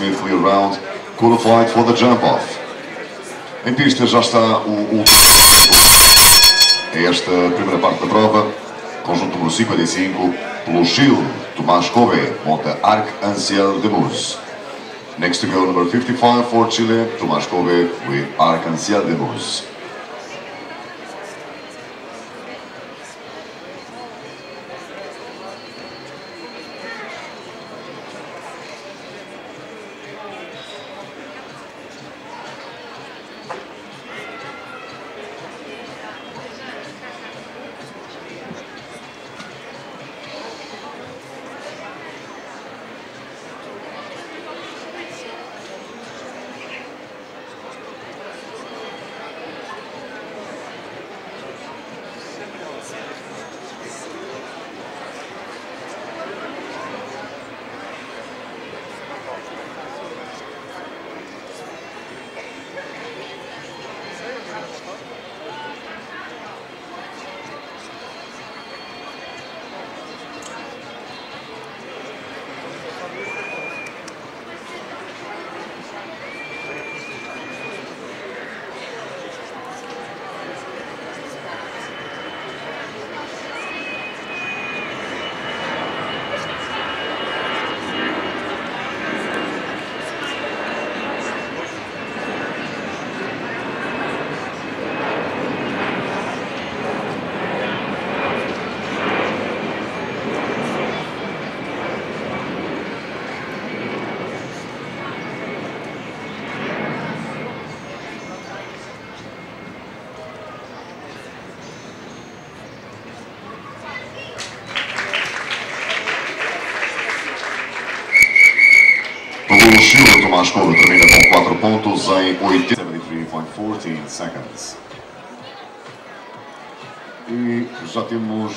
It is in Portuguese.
midfield round, qualified for the jump-off. Em pista já está o último. É esta primeira parte da prova. Conjunto número 55, pelo Chile, Tomás Kobe, monta Arc Anciel de Mus. Next to go, number 55 for Chile, Tomás Kobe with Arc Anciel de Mus. Pelo Chile, Tomás Kobe termina com 4 pontos em 83.14 seconds. E já temos